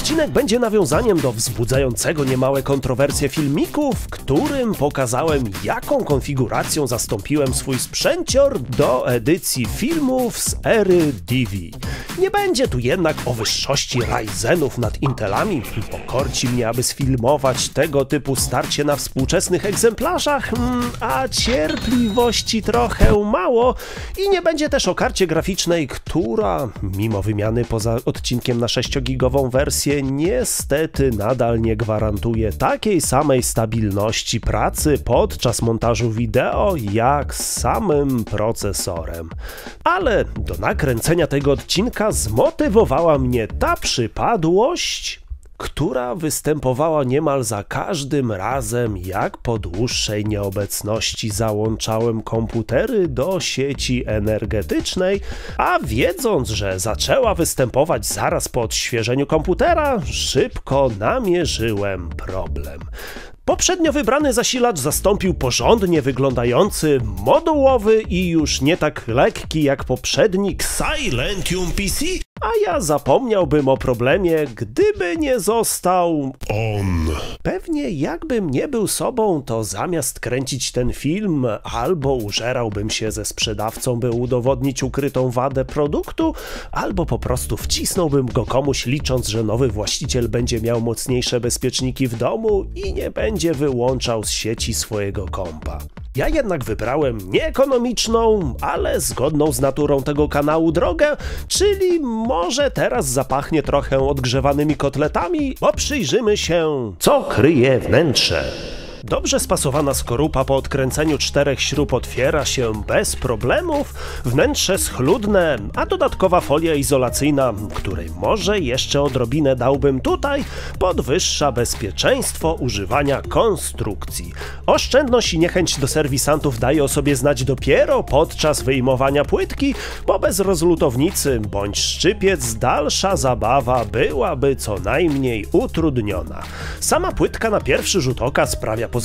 odcinek będzie nawiązaniem do wzbudzającego niemałe kontrowersje filmiku, w którym pokazałem, jaką konfiguracją zastąpiłem swój sprzęcior do edycji filmów z ery DV. Nie będzie tu jednak o wyższości Ryzenów nad Intelami. Pokorci mnie, aby sfilmować tego typu starcie na współczesnych egzemplarzach, hmm, a cierpliwości trochę mało i nie będzie też o karcie graficznej, która, mimo wymiany poza odcinkiem na 6-gigową wersję, niestety nadal nie gwarantuje takiej samej stabilności pracy podczas montażu wideo, jak z samym procesorem. Ale do nakręcenia tego odcinka zmotywowała mnie ta przypadłość, która występowała niemal za każdym razem, jak po dłuższej nieobecności załączałem komputery do sieci energetycznej, a wiedząc, że zaczęła występować zaraz po odświeżeniu komputera, szybko namierzyłem problem. Poprzednio wybrany zasilacz zastąpił porządnie wyglądający, modułowy i już nie tak lekki jak poprzedni Silentium PC, a ja zapomniałbym o problemie, gdyby nie został On. Pewnie jakbym nie był sobą, to zamiast kręcić ten film, albo użerałbym się ze sprzedawcą, by udowodnić ukrytą wadę produktu, albo po prostu wcisnąłbym go komuś, licząc, że nowy właściciel będzie miał mocniejsze bezpieczniki w domu i nie będzie wyłączał z sieci swojego kompa. Ja jednak wybrałem nieekonomiczną, ale zgodną z naturą tego kanału drogę, czyli może teraz zapachnie trochę odgrzewanymi kotletami, bo przyjrzymy się, co kryje wnętrze. Dobrze spasowana skorupa po odkręceniu czterech śrub otwiera się bez problemów, wnętrze schludne, a dodatkowa folia izolacyjna, której może jeszcze odrobinę dałbym tutaj, podwyższa bezpieczeństwo używania konstrukcji. Oszczędność i niechęć do serwisantów daje o sobie znać dopiero podczas wyjmowania płytki, bo bez rozlutownicy bądź szczypiec dalsza zabawa byłaby co najmniej utrudniona. Sama płytka na pierwszy rzut oka sprawia pozytywne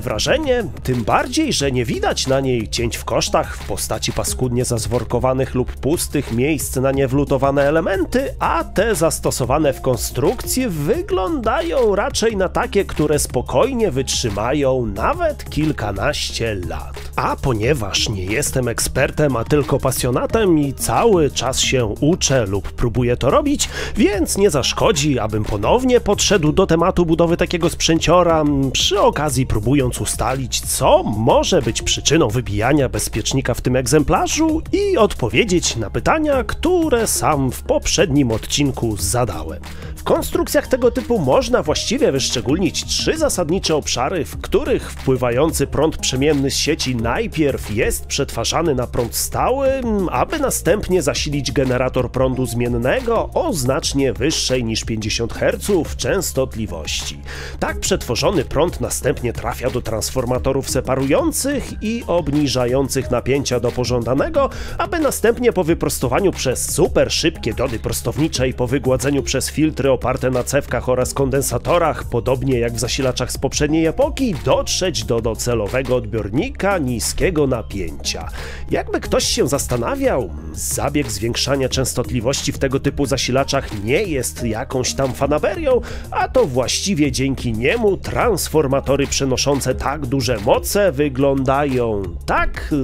wrażenie, tym bardziej, że nie widać na niej cięć w kosztach w postaci paskudnie zazworkowanych lub pustych miejsc na niewlutowane elementy, a te zastosowane w konstrukcji wyglądają raczej na takie, które spokojnie wytrzymają nawet kilkanaście lat. A ponieważ nie jestem ekspertem, a tylko pasjonatem i cały czas się uczę lub próbuję to robić, więc nie zaszkodzi, abym ponownie podszedł do tematu budowy takiego sprzęciora, przy okazji próbując ustalić, co może być przyczyną wybijania bezpiecznika w tym egzemplarzu i odpowiedzieć na pytania, które sam w poprzednim odcinku zadałem. W konstrukcjach tego typu można właściwie wyszczególnić trzy zasadnicze obszary, w których wpływający prąd przemienny z sieci najpierw jest przetwarzany na prąd stały, aby następnie zasilić generator prądu zmiennego o znacznie wyższej niż 50 Hz częstotliwości. Tak przetworzony prąd następnie trafia do transformatorów separujących i obniżających napięcia do pożądanego, aby następnie po wyprostowaniu przez super szybkie dody prostownicze i po wygładzeniu przez filtry oparte na cewkach oraz kondensatorach, podobnie jak w zasilaczach z poprzedniej epoki, dotrzeć do docelowego odbiornika niskiego napięcia. Jakby ktoś się zastanawiał, zabieg zwiększania częstotliwości w tego typu zasilaczach nie jest jakąś tam fanaberią, a to właściwie dzięki niemu transformatory przenoszące tak duże moce wyglądają tak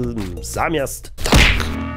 zamiast tak.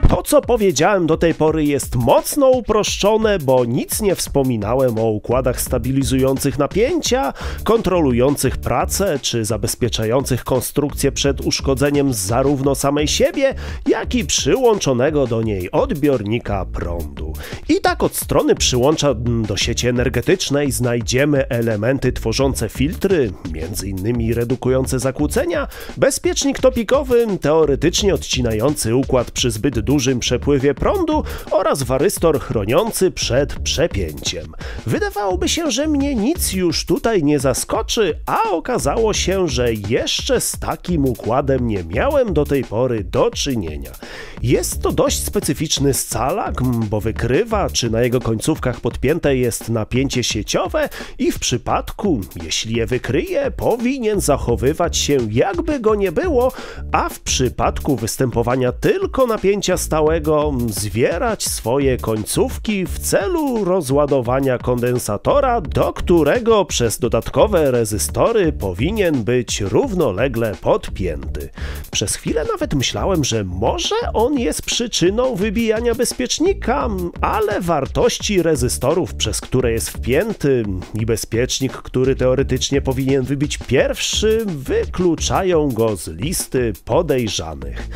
To, co powiedziałem do tej pory, jest mocno uproszczone, bo nic nie wspominałem o układach stabilizujących napięcia, kontrolujących pracę czy zabezpieczających konstrukcję przed uszkodzeniem zarówno samej siebie, jak i przyłączonego do niej odbiornika prądu. I tak od strony przyłącza do sieci energetycznej znajdziemy elementy tworzące filtry, m.in. redukujące zakłócenia, bezpiecznik topikowy, teoretycznie odcinający układ przy zbyt dużym dużym przepływie prądu oraz warystor chroniący przed przepięciem. Wydawałoby się, że mnie nic już tutaj nie zaskoczy, a okazało się, że jeszcze z takim układem nie miałem do tej pory do czynienia. Jest to dość specyficzny scalak, bo wykrywa, czy na jego końcówkach podpięte jest napięcie sieciowe i w przypadku, jeśli je wykryje, powinien zachowywać się jakby go nie było, a w przypadku występowania tylko napięcia stałego zwierać swoje końcówki w celu rozładowania kondensatora, do którego przez dodatkowe rezystory powinien być równolegle podpięty. Przez chwilę nawet myślałem, że może on jest przyczyną wybijania bezpiecznika, ale wartości rezystorów, przez które jest wpięty i bezpiecznik, który teoretycznie powinien wybić pierwszy, wykluczają go z listy podejrzanych.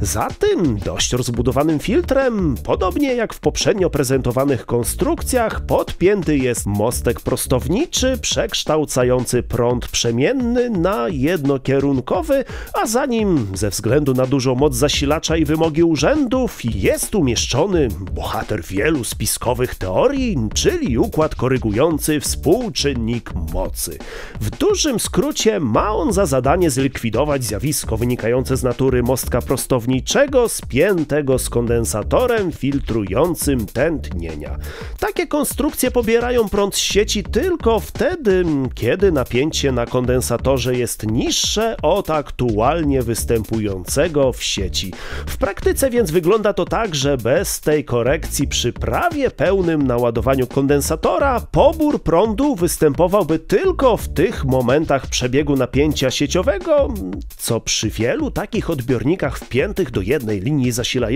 Za tym dość rozbudowanym filtrem, podobnie jak w poprzednio prezentowanych konstrukcjach, podpięty jest mostek prostowniczy przekształcający prąd przemienny na jednokierunkowy, a za nim, ze względu na dużą moc zasilacza i wymogi urzędów, jest umieszczony bohater wielu spiskowych teorii, czyli układ korygujący współczynnik mocy. W dużym skrócie ma on za zadanie zlikwidować zjawisko wynikające z natury mostka prostowniczego spiętego z kondensatorem filtrującym tętnienia. Takie konstrukcje pobierają prąd z sieci tylko wtedy, kiedy napięcie na kondensatorze jest niższe od aktualnie występującego w sieci. W praktyce więc wygląda to tak, że bez tej korekcji przy prawie pełnym naładowaniu kondensatora pobór prądu występowałby tylko w tych momentach przebiegu napięcia sieciowego, co przy wielu takich odbiornikach wpiętych do jednej linii zasilającej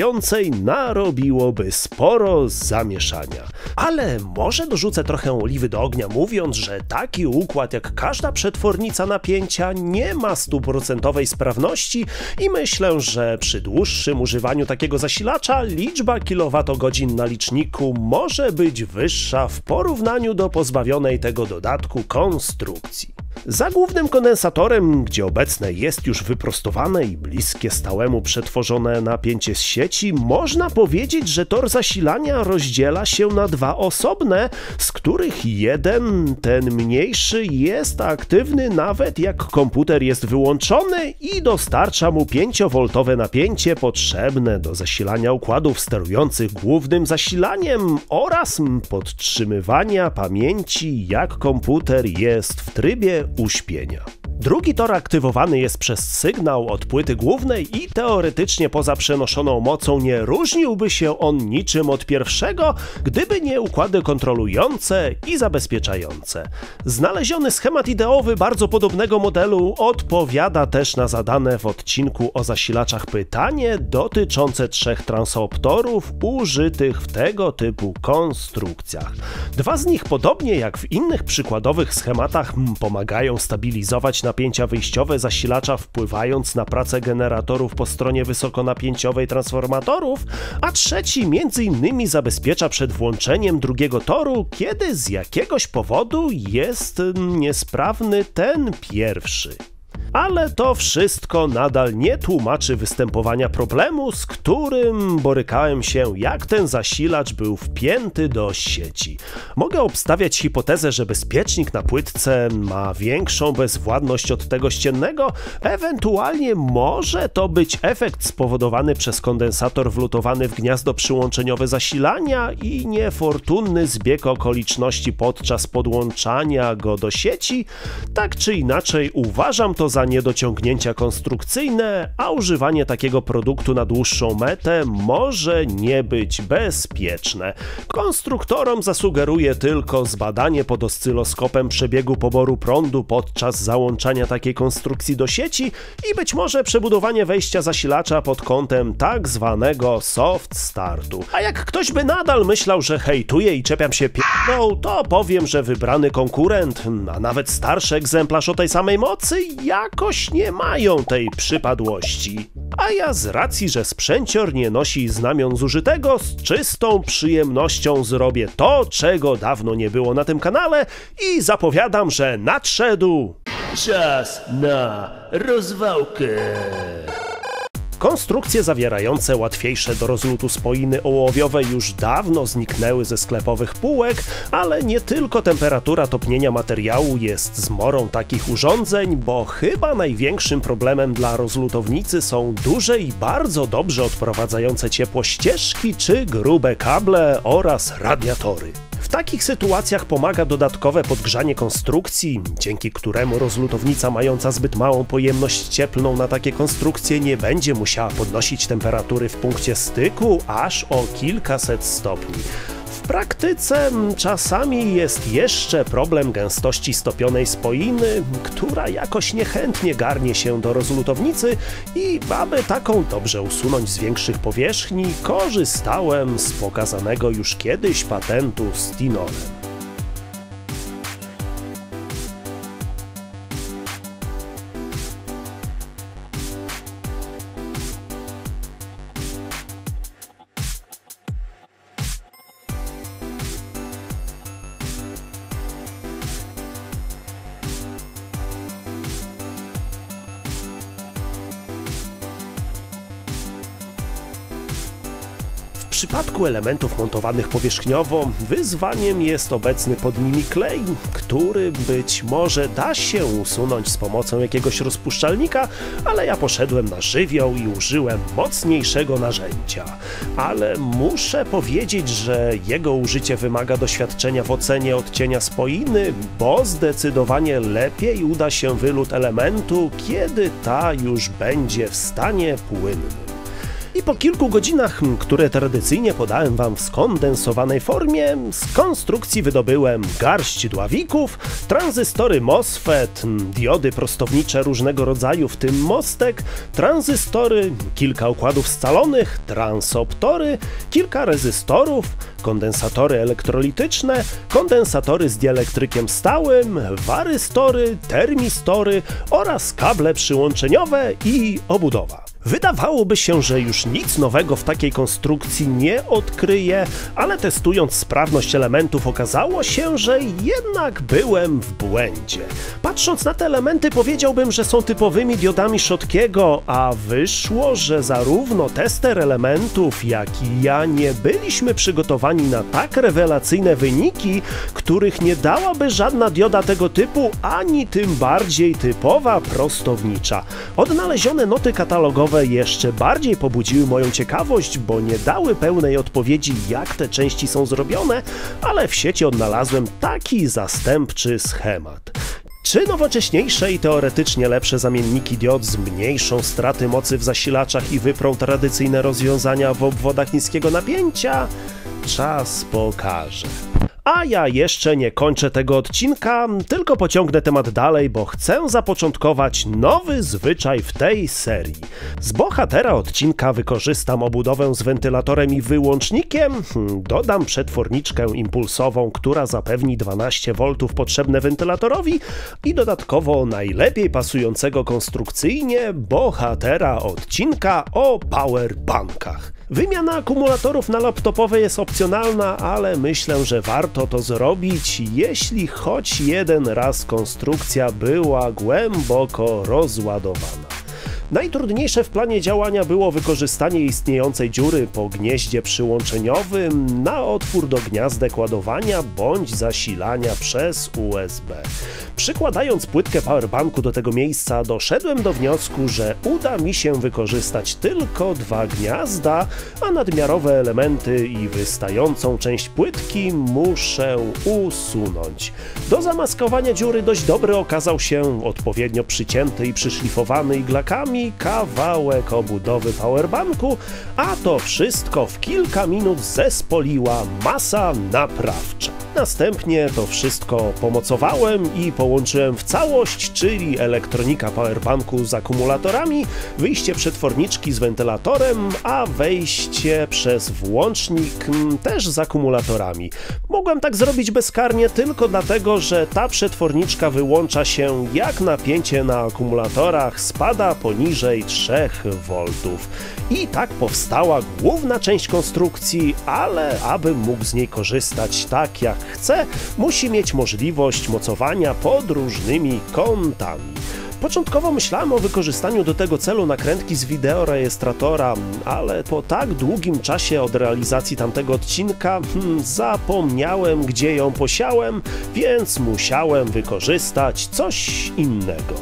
narobiłoby sporo zamieszania. Ale może dorzucę trochę oliwy do ognia, mówiąc, że taki układ jak każda przetwornica napięcia nie ma stuprocentowej sprawności i myślę, że przy dłuższym używaniu takiego zasilacza liczba kilowatogodzin na liczniku może być wyższa w porównaniu do pozbawionej tego dodatku konstrukcji. Za głównym kondensatorem, gdzie obecne jest już wyprostowane i bliskie stałemu przetworzone napięcie z sieci, można powiedzieć, że tor zasilania rozdziela się na dwa osobne, z których jeden, ten mniejszy, jest aktywny nawet jak komputer jest wyłączony i dostarcza mu 5V napięcie potrzebne do zasilania układów sterujących głównym zasilaniem oraz podtrzymywania pamięci, jak komputer jest w trybie uśpienia. Drugi tor aktywowany jest przez sygnał od płyty głównej i teoretycznie poza przenoszoną mocą nie różniłby się on niczym od pierwszego, gdyby nie układy kontrolujące i zabezpieczające. Znaleziony schemat ideowy bardzo podobnego modelu odpowiada też na zadane w odcinku o zasilaczach pytanie dotyczące trzech transoptorów użytych w tego typu konstrukcjach. Dwa z nich, podobnie jak w innych przykładowych schematach, pomagają stabilizować napięcia wyjściowe zasilacza wpływając na pracę generatorów po stronie wysokonapięciowej transformatorów, a trzeci między innymi zabezpiecza przed włączeniem drugiego toru, kiedy z jakiegoś powodu jest niesprawny ten pierwszy. Ale to wszystko nadal nie tłumaczy występowania problemu, z którym borykałem się, jak ten zasilacz był wpięty do sieci. Mogę obstawiać hipotezę, że bezpiecznik na płytce ma większą bezwładność od tego ściennego, ewentualnie może to być efekt spowodowany przez kondensator wlutowany w gniazdo przyłączeniowe zasilania i niefortunny zbieg okoliczności podczas podłączania go do sieci. Tak czy inaczej, uważam to za niedociągnięcia konstrukcyjne, a używanie takiego produktu na dłuższą metę może nie być bezpieczne. Konstruktorom zasugeruję tylko zbadanie pod oscyloskopem przebiegu poboru prądu podczas załączania takiej konstrukcji do sieci i być może przebudowanie wejścia zasilacza pod kątem tak zwanego soft startu. A jak ktoś by nadal myślał, że hejtuję i czepiam się p***ą, to powiem, że wybrany konkurent, a nawet starszy egzemplarz o tej samej mocy, jakoś nie mają tej przypadłości. A ja z racji, że sprzęcior nie nosi znamion zużytego, z czystą przyjemnością zrobię to, czego dawno nie było na tym kanale i zapowiadam, że nadszedł Czas na rozwałkę. Konstrukcje zawierające łatwiejsze do rozlutu spoiny ołowiowe już dawno zniknęły ze sklepowych półek, ale nie tylko temperatura topnienia materiału jest zmorą takich urządzeń, bo chyba największym problemem dla rozlutownicy są duże i bardzo dobrze odprowadzające ciepło ścieżki czy grube kable oraz radiatory. W takich sytuacjach pomaga dodatkowe podgrzanie konstrukcji, dzięki któremu rozlutownica mająca zbyt małą pojemność cieplną na takie konstrukcje nie będzie musiała podnosić temperatury w punkcie styku aż o kilkaset stopni. Praktyce czasami jest jeszcze problem gęstości stopionej spoiny, która jakoś niechętnie garnie się do rozlutownicy i aby taką dobrze usunąć z większych powierzchni, korzystałem z pokazanego już kiedyś patentu z Tinolem. W przypadku elementów montowanych powierzchniowo wyzwaniem jest obecny pod nimi klej, który być może da się usunąć z pomocą jakiegoś rozpuszczalnika, ale ja poszedłem na żywioł i użyłem mocniejszego narzędzia. Ale muszę powiedzieć, że jego użycie wymaga doświadczenia w ocenie odcienia spoiny, bo zdecydowanie lepiej uda się wylot elementu, kiedy ta już będzie w stanie płynnym. I po kilku godzinach, które tradycyjnie podałem Wam w skondensowanej formie, z konstrukcji wydobyłem garść dławików, tranzystory MOSFET, diody prostownicze różnego rodzaju, w tym mostek, tranzystory, kilka układów scalonych, transoptory, kilka rezystorów, kondensatory elektrolityczne, kondensatory z dielektrykiem stałym, warystory, termistory oraz kable przyłączeniowe i obudowa. Wydawałoby się, że już nic nowego w takiej konstrukcji nie odkryję, ale testując sprawność elementów okazało się, że jednak byłem w błędzie. Patrząc na te elementy powiedziałbym, że są typowymi diodami Schotkiego, a wyszło, że zarówno tester elementów, jak i ja nie byliśmy przygotowani na tak rewelacyjne wyniki, których nie dałaby żadna dioda tego typu, ani tym bardziej typowa prostownicza. Odnalezione noty katalogowe jeszcze bardziej pobudziły moją ciekawość, bo nie dały pełnej odpowiedzi, jak te części są zrobione, ale w sieci odnalazłem taki zastępczy schemat. Czy nowocześniejsze i teoretycznie lepsze zamienniki diod zmniejszą straty mocy w zasilaczach i wyprą tradycyjne rozwiązania w obwodach niskiego napięcia? Czas pokaże. A ja jeszcze nie kończę tego odcinka, tylko pociągnę temat dalej, bo chcę zapoczątkować nowy zwyczaj w tej serii. Z bohatera odcinka wykorzystam obudowę z wentylatorem i wyłącznikiem, hmm, dodam przetworniczkę impulsową, która zapewni 12 V potrzebne wentylatorowi i dodatkowo najlepiej pasującego konstrukcyjnie bohatera odcinka o powerbankach. Wymiana akumulatorów na laptopowe jest opcjonalna, ale myślę, że warto to zrobić, jeśli choć jeden raz konstrukcja była głęboko rozładowana. Najtrudniejsze w planie działania było wykorzystanie istniejącej dziury po gnieździe przyłączeniowym na otwór do gniazdek ładowania bądź zasilania przez USB. Przykładając płytkę powerbanku do tego miejsca, doszedłem do wniosku, że uda mi się wykorzystać tylko dwa gniazda, a nadmiarowe elementy i wystającą część płytki muszę usunąć. Do zamaskowania dziury dość dobry okazał się odpowiednio przycięty i przyszlifowany iglakami kawałek obudowy powerbanku, a to wszystko w kilka minut zespoliła masa naprawcza. Następnie to wszystko pomocowałem i połączyłem w całość, czyli elektronika powerbanku z akumulatorami, wyjście przetworniczki z wentylatorem, a wejście przez włącznik też z akumulatorami. Mogłem tak zrobić bezkarnie tylko dlatego, że ta przetworniczka wyłącza się jak napięcie na akumulatorach spada poniżej 3 V. I tak powstała główna część konstrukcji, ale aby mógł z niej korzystać tak jak chce, musi mieć możliwość mocowania pod różnymi kątami. Początkowo myślałem o wykorzystaniu do tego celu nakrętki z wideorejestratora, ale po tak długim czasie od realizacji tamtego odcinka hmm, zapomniałem gdzie ją posiałem, więc musiałem wykorzystać coś innego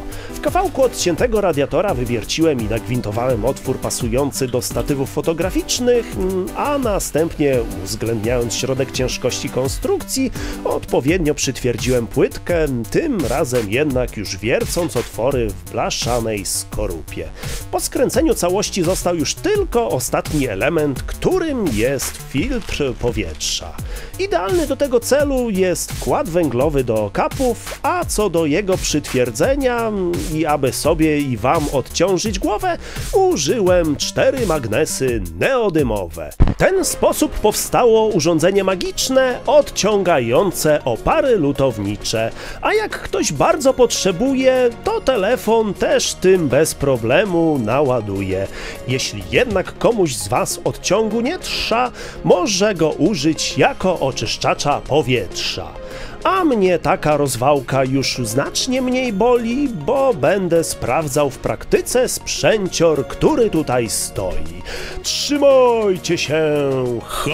kawałku odciętego radiatora wywierciłem i nagwintowałem otwór pasujący do statywów fotograficznych, mm, a następnie uwzględniając środek ciężkości konstrukcji, odpowiednio przytwierdziłem płytkę, tym razem jednak już wiercąc otwory w blaszanej skorupie. Po skręceniu całości został już tylko ostatni element, którym jest filtr powietrza. Idealny do tego celu jest wkład węglowy do kapów, a co do jego przytwierdzenia i aby sobie i wam odciążyć głowę, użyłem cztery magnesy neodymowe. W ten sposób powstało urządzenie magiczne odciągające opary lutownicze, a jak ktoś bardzo potrzebuje, to telefon też tym bez problemu naładuje. Jeśli jednak komuś z was odciągu nie trza, może go użyć jako oczyszczacza powietrza. A mnie taka rozwałka już znacznie mniej boli, bo będę sprawdzał w praktyce sprzęcior, który tutaj stoi. Trzymajcie się! Ho!